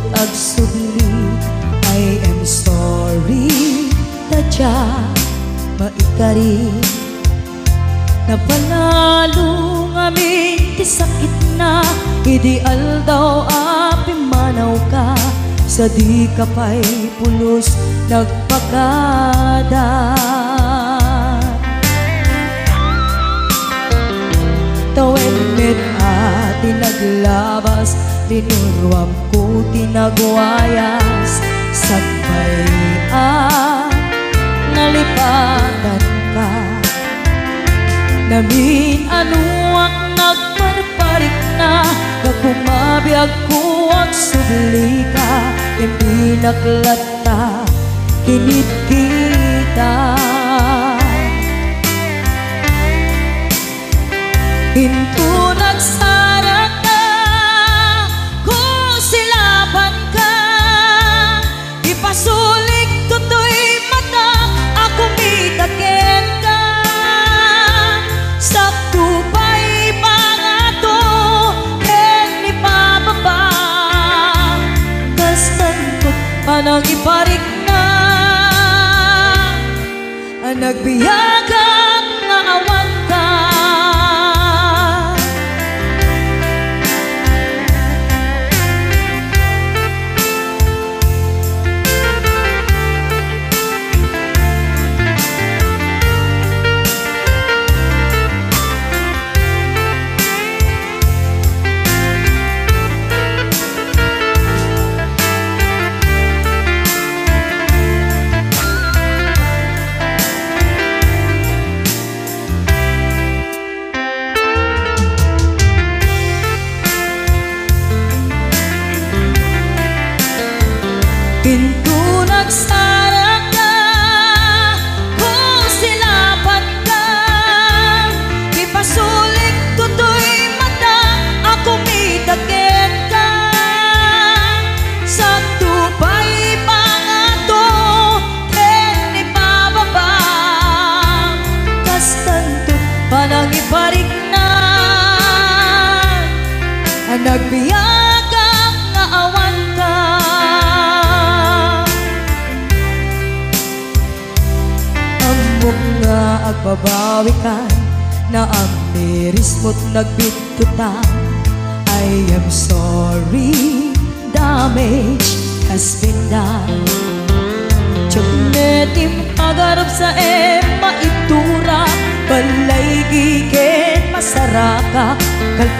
Put ag subli I am sorry Tadya Maikari Na panalo ngamin Ti sakit na Ideal daw api manaw ka Sa di ka pa'y pulos Nagpakada Tawin mit atin naglabas Binuruan ko tinagwayas sa bayan Nalipatan ka. Namin ano ang nagparparik na Nagkumabi ako at subli ka. Ipinaklata, kinikita. Pintuan nang iparik na Ang nagbiyaga.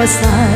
pasar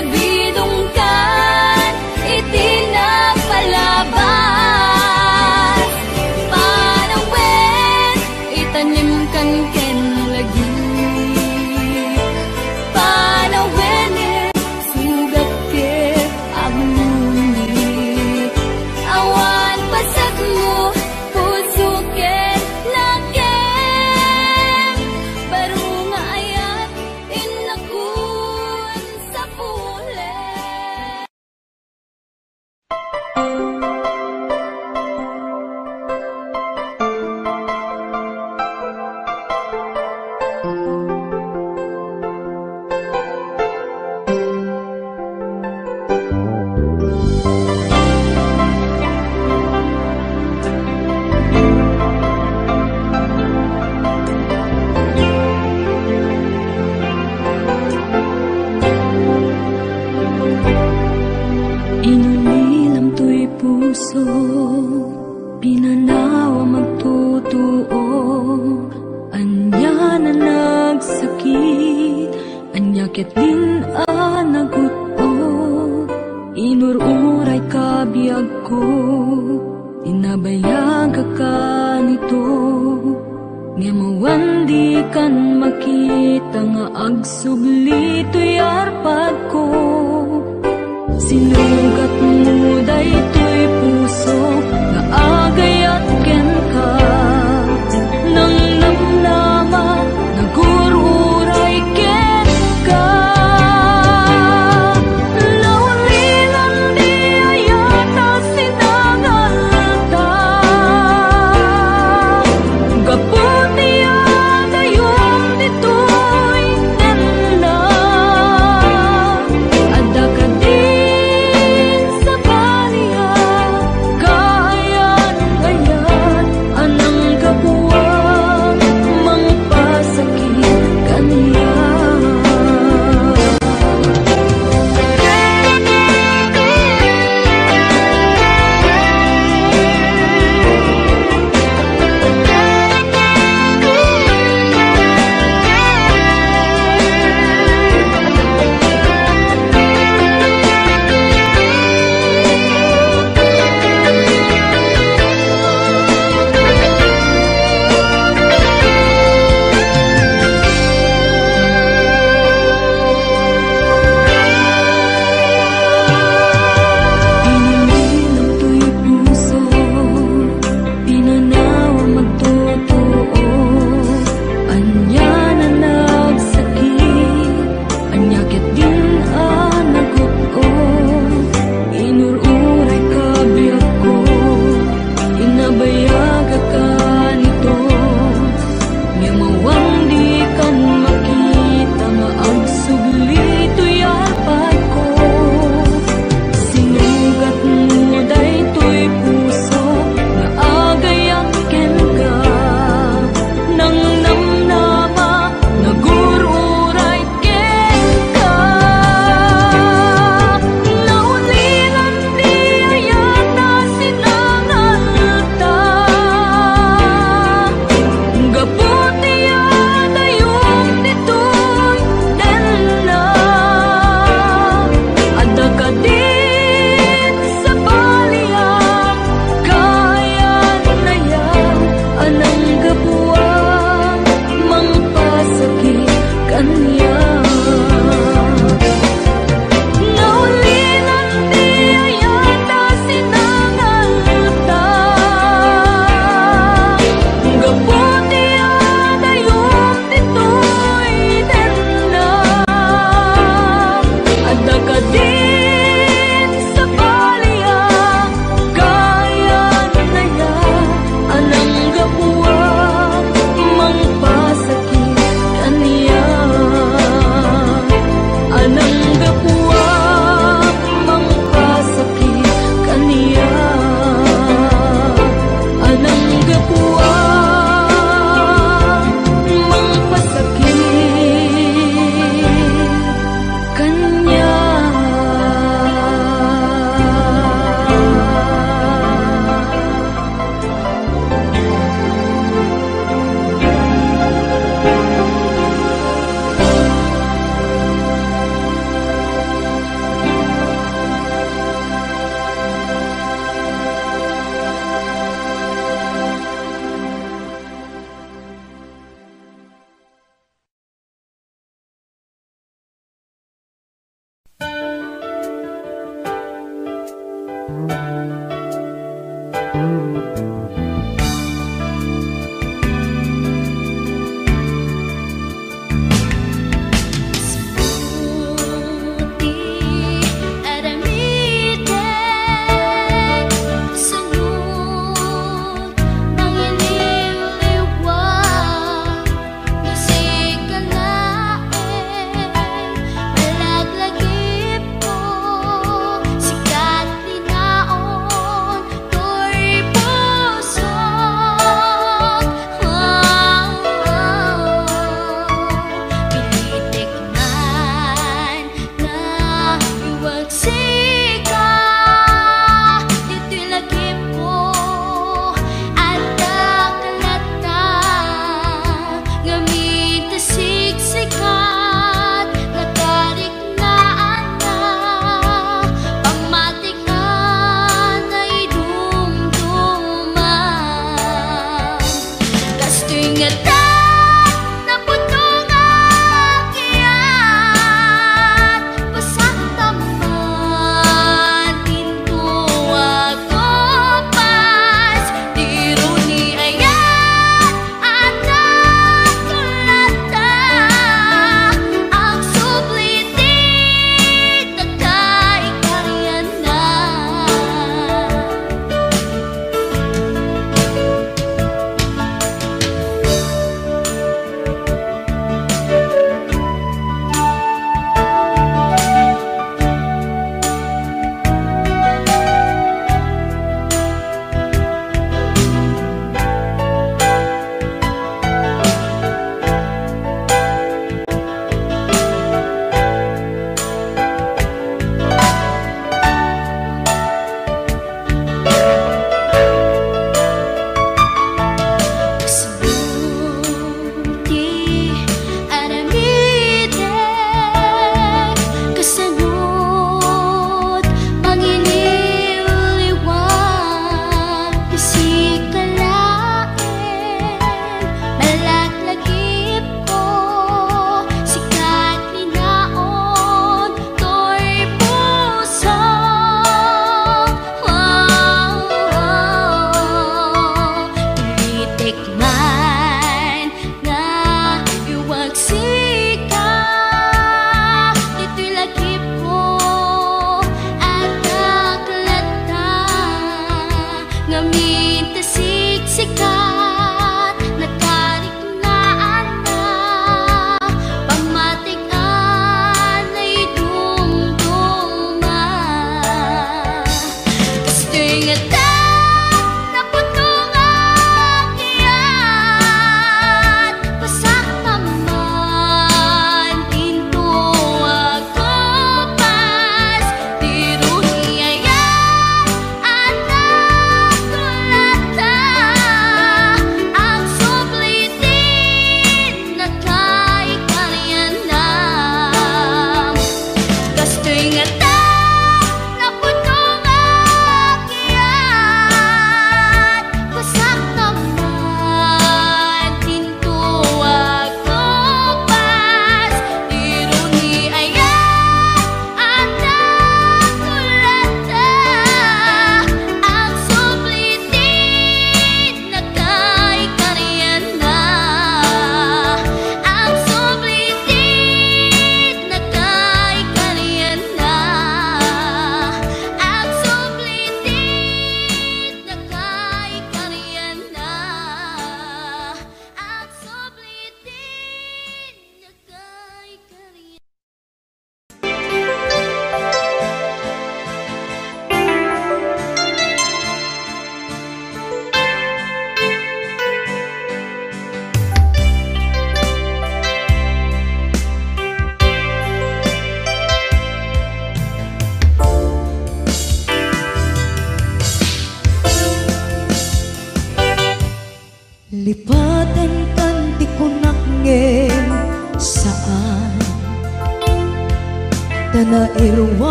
to be the one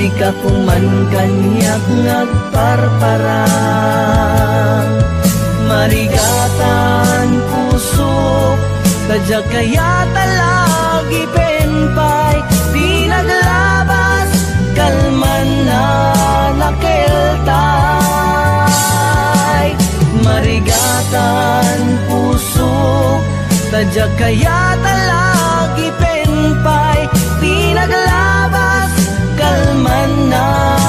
di ka kuman kanyak nagparpara. Marigatan puso Kadya kaya talagi penpay. Di naglabas kalman na nakeltay. Marigatan puso Tadya kaya talaga No.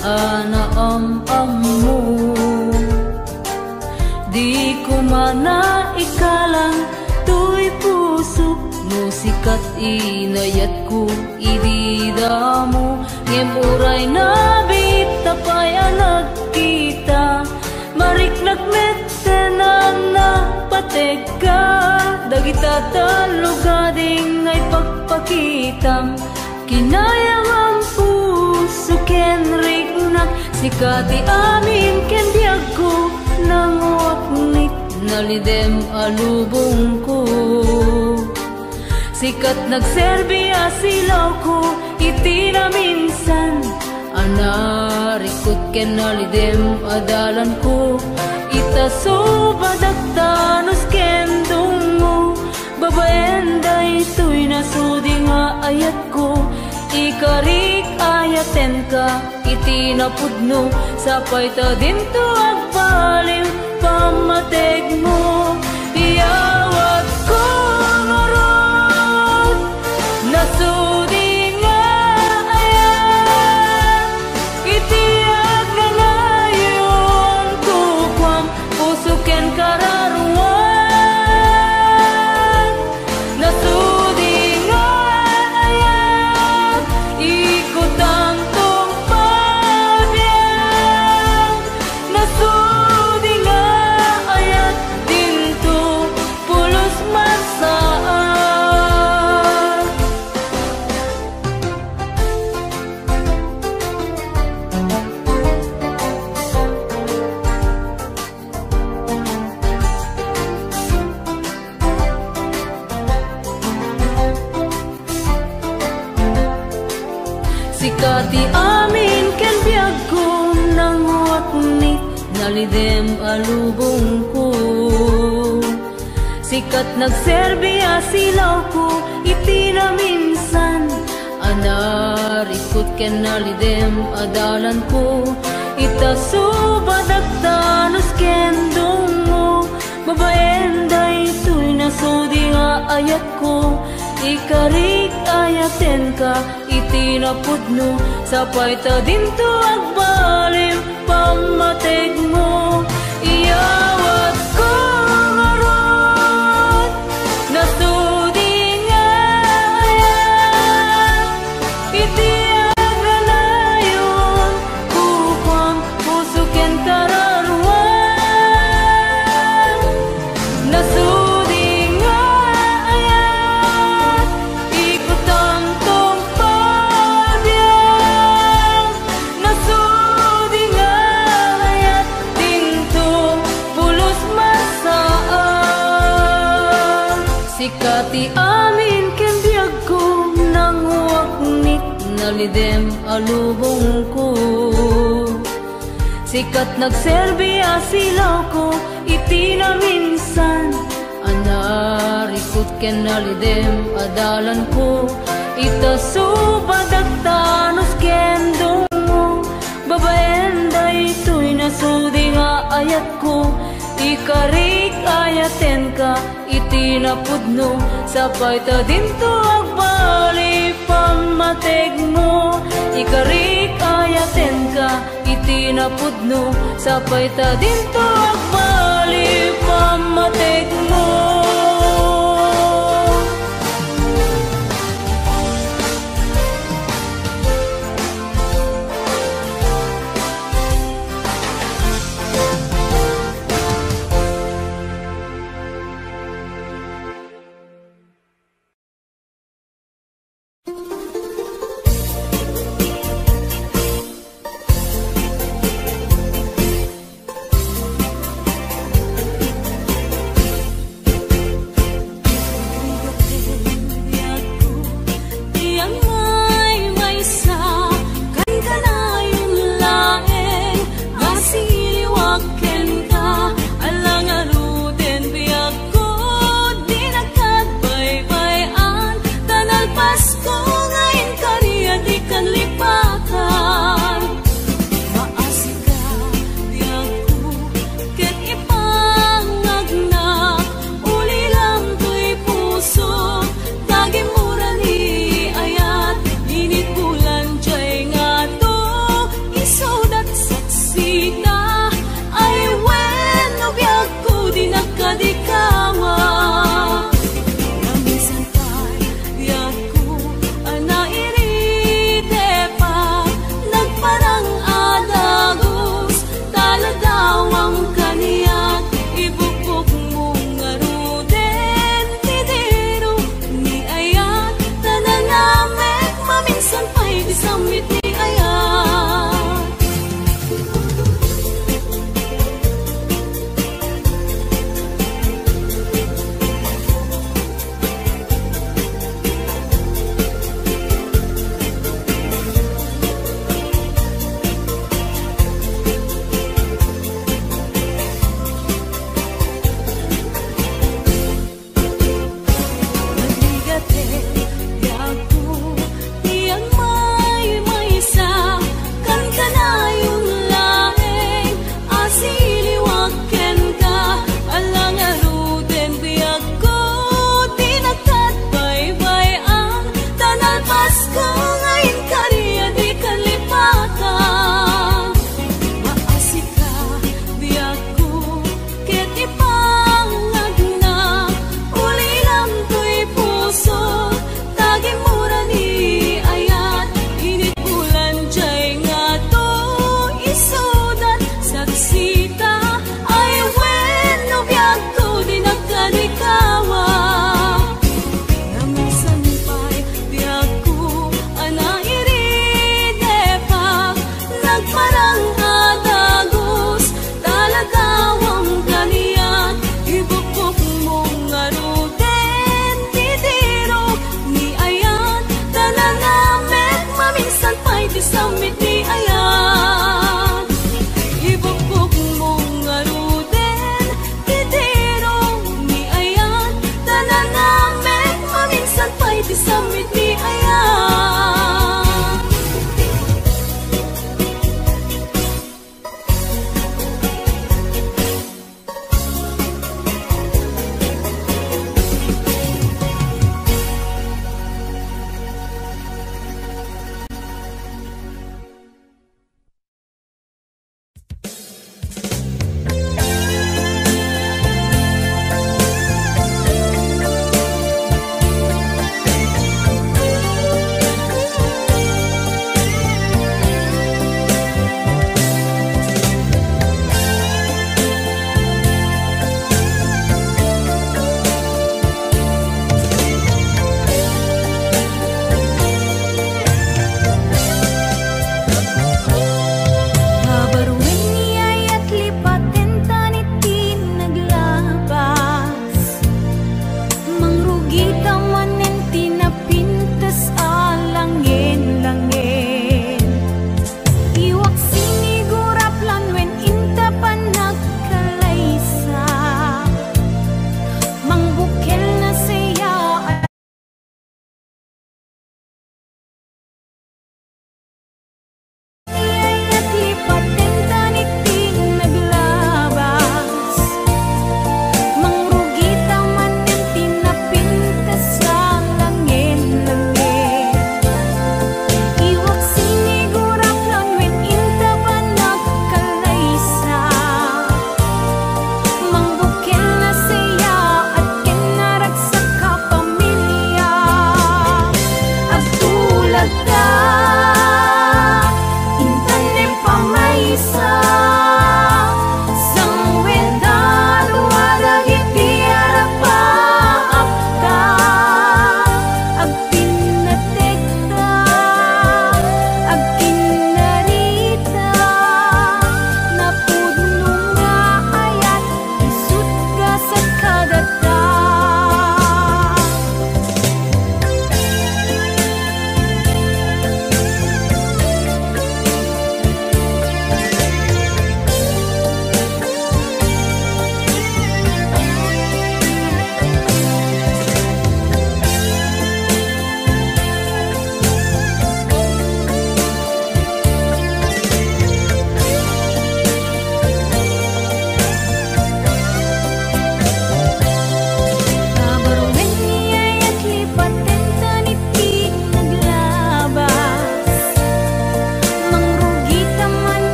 Takalaan na am-am mo. Di ko man na ikalang Tuy puso Musikat inayat ko Idida mo. Ngemuray na bita Paya nagkita Mariknak metenan na pateka Dagita talugading ay pagpakitam Kinayang ang puso kenrik nak Sikati amin ken diag ko Nanguaknit nalidem alubong ko. Sikat nagserbiya silaw ko Iti na minsan. Anarikot ken nalidem adalan ko. Itaso badaktanos ken dungo. Babaenda ito'y nasudi nga ayat ko Ikarik ayaten ka Itinapudno Sapay ta dinto agpalim Pamateg mo Iyawat Nalidem alubong ko. Sikat nagserbiya silaw ko iti na minsan. Anarikot ken nalidem adalan ko. Ita subadagdanos ken dungo. Babaen day tuy nasudi nga ayat ko. Ikarik ayaten ka itinapudno Sapay ta dinto agbalim pamateg mo You're nalidem alubong ko. Sikat nagserbiya silaw ko iti na minsan. Anarikot ken nalidem adalan ko. Ita subadagtanos ken dungo? Babaen day tuy nasudi nga ayat ko. Ikarik ayaten ka iti napudno. Sapay ta dinto agbali pamateg mo. Ikarik ayaten ka iti napudno Sapay ta dinto agbali pamateg mo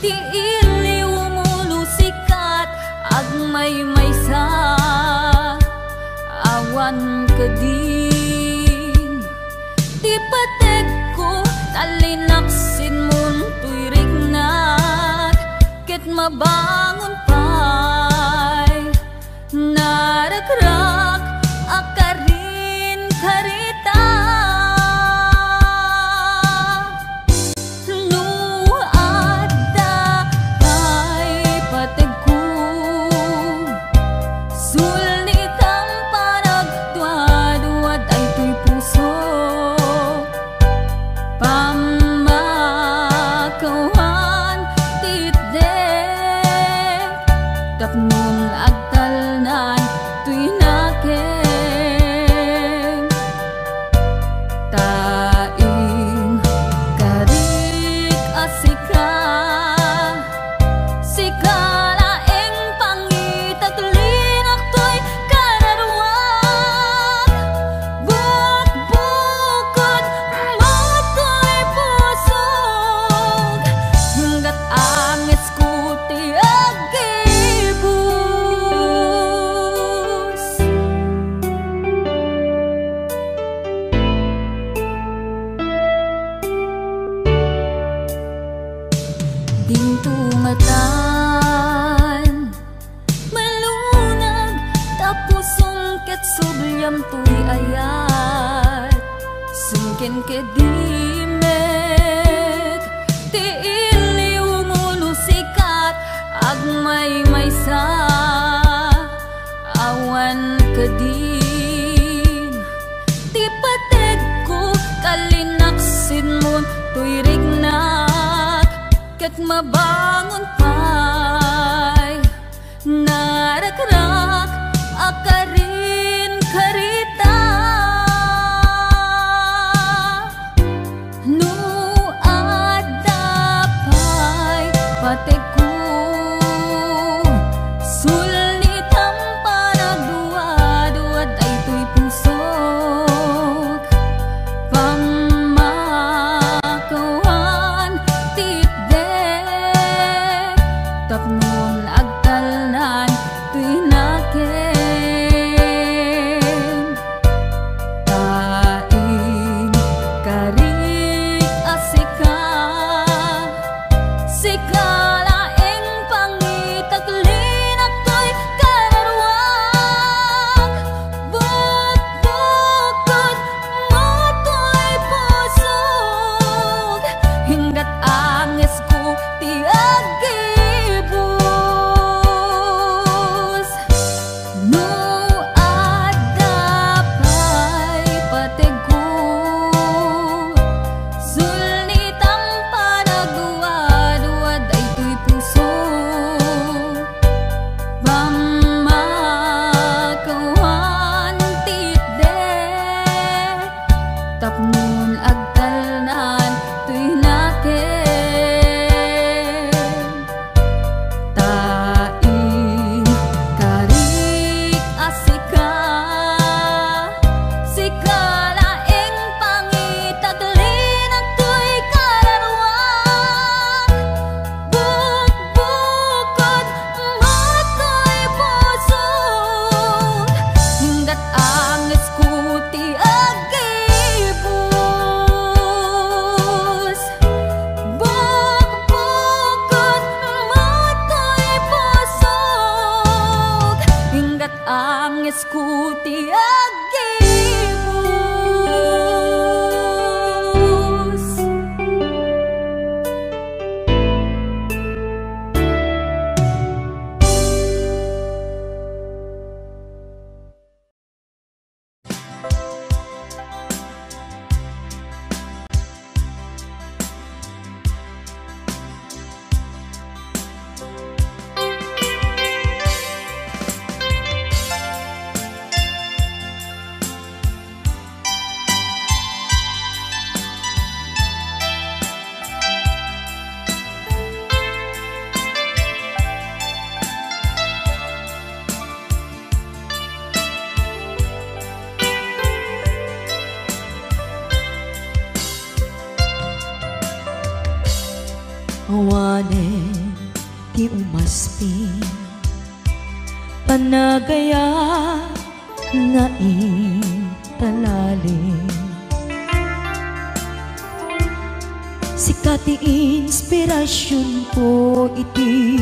tiili umulusikat agmay may sa awan ka din. Di pateg ko talinaksin mun tuirig na ket mabangon pa'y narakrak awanen ti umaspin Panagaya nga talalim Sikati inspirasyon ko iti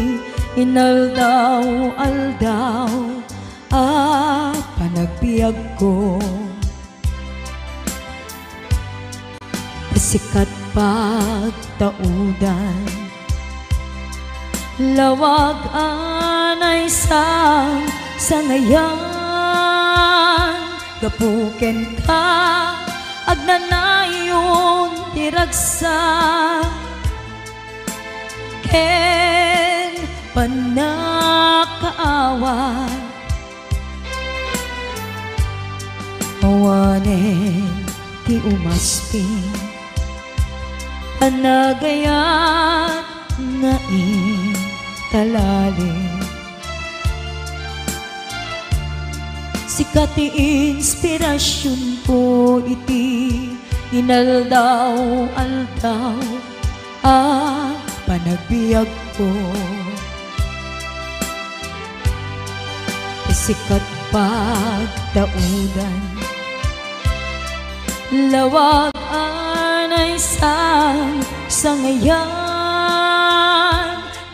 Inaldaw, aldaw Ah, panagbiag ko. Sikat pagtaudan Lawag anay sang sangayan Gapuken ka agnanayon tiragsa. Ken panakaawat Awanen ti umasping Anagayat nga talalim Sikat inspirasyon ko iti Inaldaw, aldaw Ah, panagbiag ko Sikat pagtaudan Lawag anay sang sangayan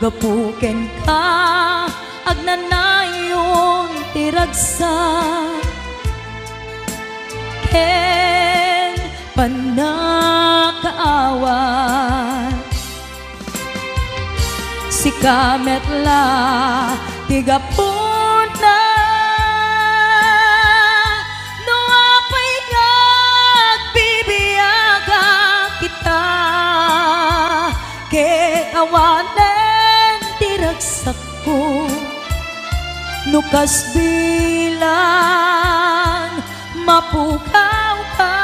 Gapuken ka agnanayon tiragsa. Ken panakaawat Si kametla apay nga bibiyaga kita. Awanen tiragsak ko Nukas bilang mapukaw ka.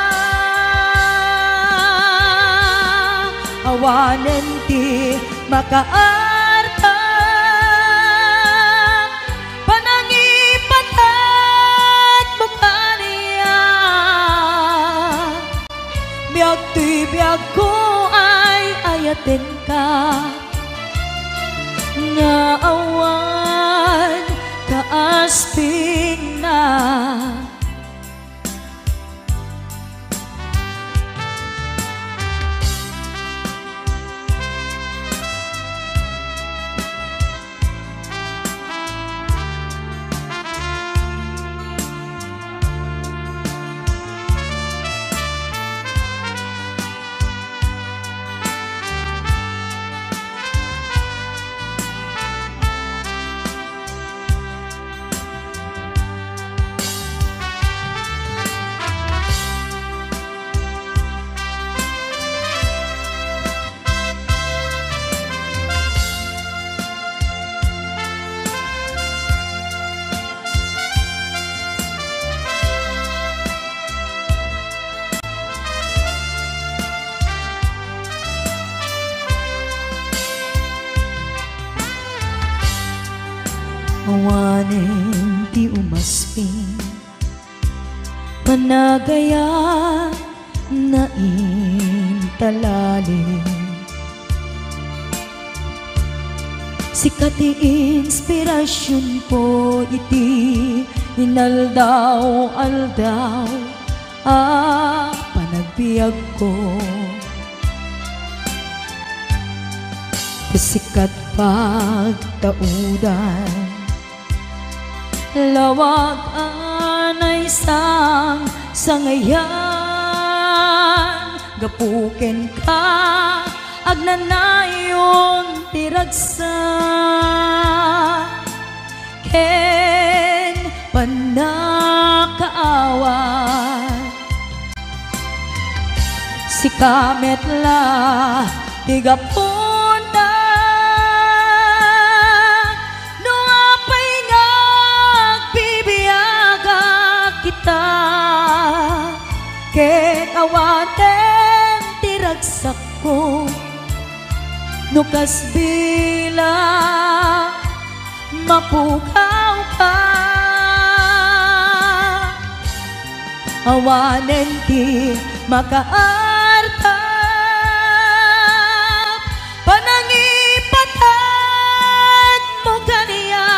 Awanen ti makaarta Panangipatat mo kaniya Biyag ti biyag ko ay ayatin ka Nga awan kaasping na inspirasyon ko iti Inaldaw, aldaw Ah, panagbiag ko. Sikat pagtaudan Lawag anay sang sangayan. Gapuken ka agnanayon tiragsa Ken panakaawat Si kametla tigapuna No apay nga kita. Ken awaten tiragsak ko. Nukas bila mapukaw ka. Awanin di makaarta. Panangipatan mo kaniya.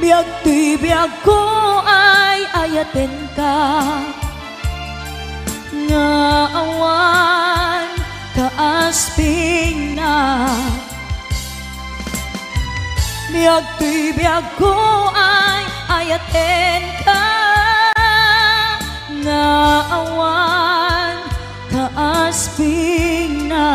Biyag ti ko ay ayatin ka. Nga awan kaasping na. Jak ty biago ay ayaten ka. Naawan ka asping na.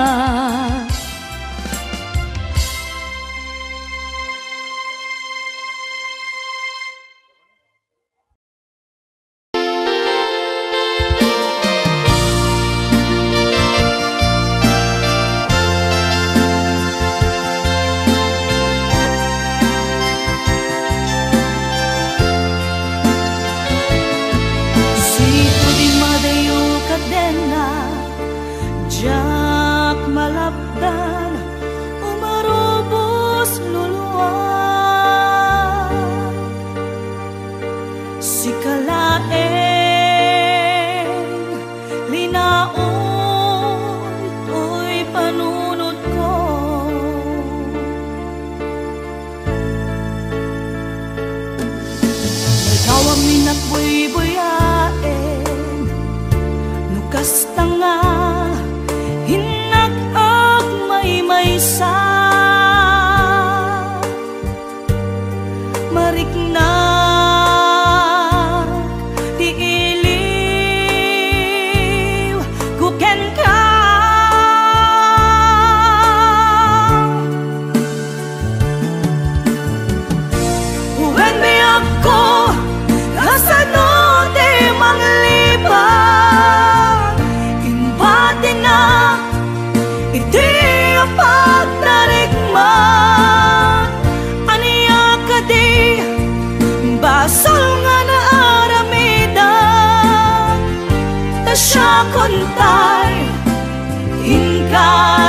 contar. Inca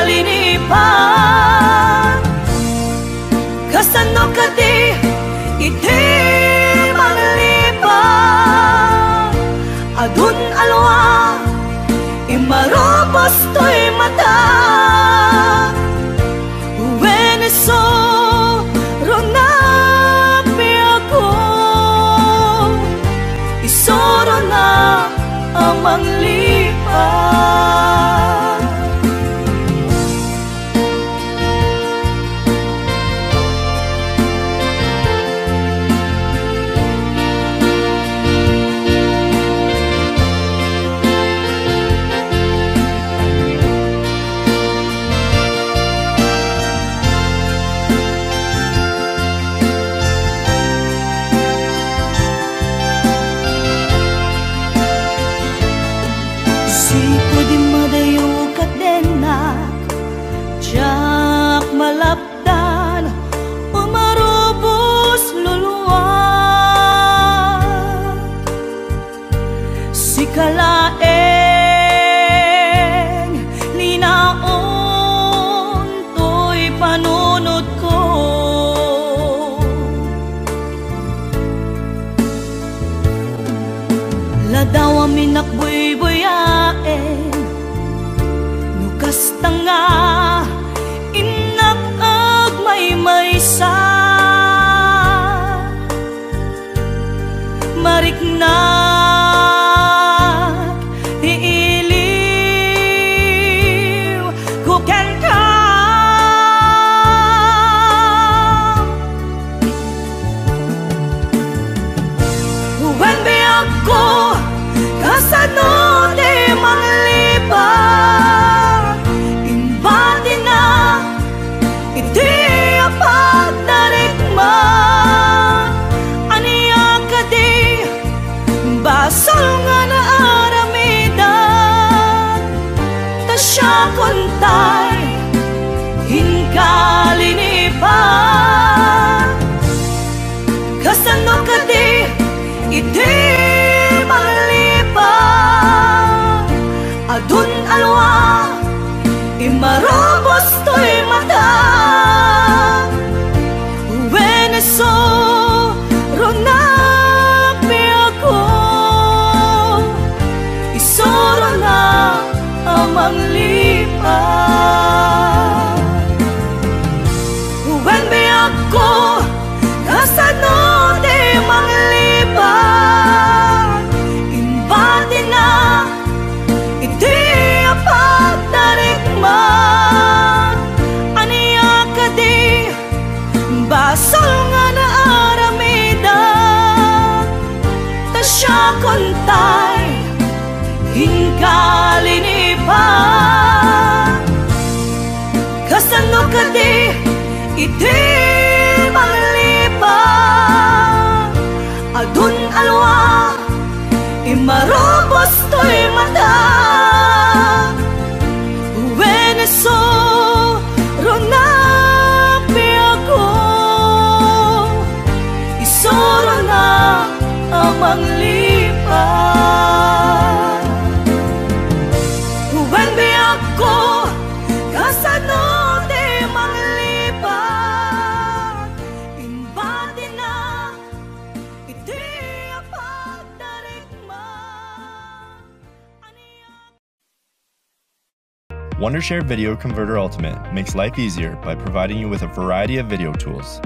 Wondershare Video Converter Ultimate makes life easier by providing you with a variety of video tools.